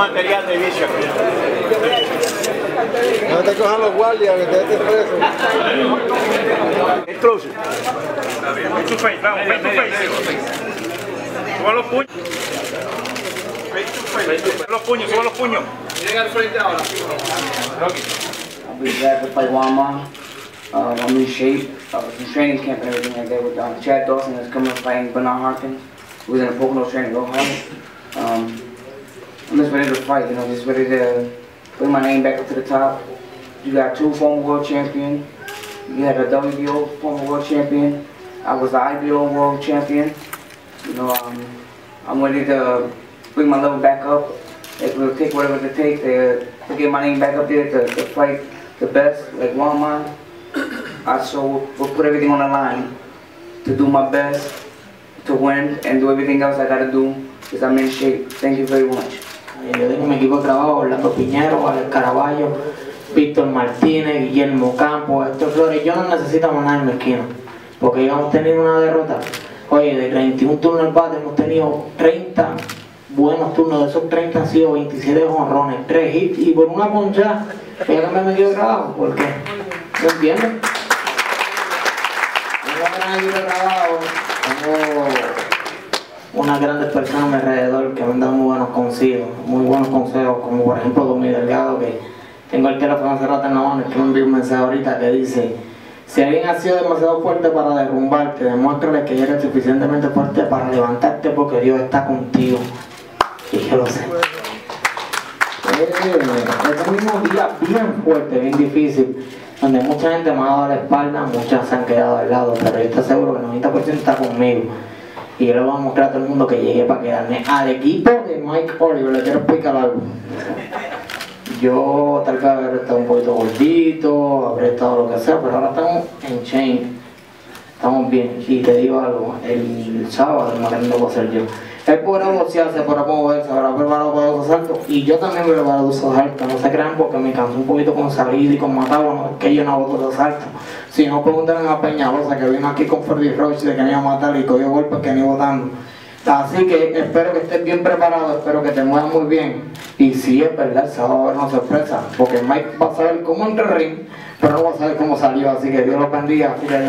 material de vicio. No te cojan los guardias, que te estés preso. Exclusive. Face to face, vamos, face to face. Suban los puños. Suban los puños, los puños. I'll be glad to fight Walmart. Um, I'm in shape. I was in training camp and everything like that with um, Chad Dawson that's coming fighting Bernard Harkins. We was in a Pocono training real hard. Um, I'm just ready to fight, you know, just ready to bring my name back up to the top. You got two former world champion. You had a WBO former world champion. I was the IBO world champion. You know, um, I'm ready to bring my level back up. It will take whatever it takes to, to get my name back up there to, to fight the best, like Walmart. I so will put everything on the line to do my best, to win, and do everything else I gotta do because I'm in shape. Thank you very much. Eh, Yo tengo mi equipo de trabajo, Orlando Piñero, Alex Caraballo, Víctor Martínez, Guillermo Campos, Héctor Flores. Yo no necesitamos nada en mi esquina, porque ya hemos tenido una derrota. Oye, de 31 turnos al bate hemos tenido 30 buenos turnos, de esos 30 han sido 27 jonrones, 3 hits y por una poncha voy a cambiar mi equipo de trabajo, ¿por qué? ¿No entiendes? De trabajo, unas grandes personas a mi alrededor que me han dado muy buenos consejos, muy buenos consejos, como por ejemplo Domi Delgado, que tengo el teléfono hace rato en la mano que me envió un mensaje ahorita que dice, si alguien ha sido demasiado fuerte para derrumbarte, demuéstrale que eres suficientemente fuerte para levantarte porque Dios está contigo. Y yo lo sé. Eh, Este mismo día bien fuerte, bien difícil, donde mucha gente me ha dado la espalda, muchas se han quedado al pero yo estoy seguro que el 90% está conmigo. Y yo le voy a mostrar a todo el mundo que llegué para quedarme. Al equipo de Mike Oliver le quiero explicar algo. Yo tal vez haber estado un poquito gordito, haber estado lo que sea, pero ahora estamos en chain. Estamos bien. Y te digo algo, el sábado marino lo voy a ser yo. Él podrá boxearse, podrá moverse, habrá preparado para los asaltos. Y yo también me preparo los asaltos. No se crean porque me canso un poquito con salir y con matar. Bueno, que yo no hago los asaltos. Si no, preguntan a Peñalosa que vino aquí con Freddy Roach de que me iba a matar y cogió golpes que ni votando. Así que espero que estés bien preparado, espero que te muevas muy bien. Y si es verdad, se va a una sorpresa, porque Mike va a saber cómo entró el ring, pero no va a saber cómo salió. Así que Dios lo bendiga y que le